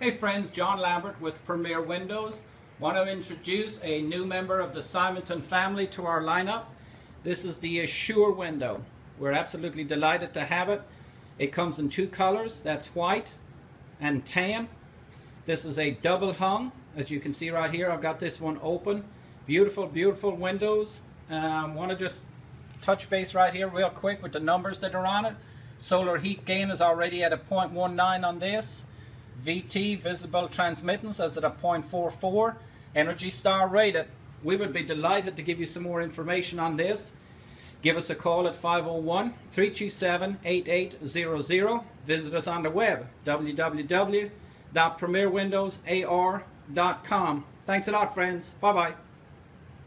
Hey friends, John Lambert with Premier Windows. Want to introduce a new member of the Simonton family to our lineup. This is the Asure window. We're absolutely delighted to have it. It comes in two colors, that's white and tan. This is a double hung, as you can see right here. I've got this one open. Beautiful, beautiful windows. Um, want to just touch base right here real quick with the numbers that are on it. Solar heat gain is already at a 0.19 on this. VT, visible transmittance, as at a 0.44. Energy Star rated. We would be delighted to give you some more information on this. Give us a call at 501-327-8800. Visit us on the web, www.premierwindowsar.com. Thanks a lot, friends. Bye-bye.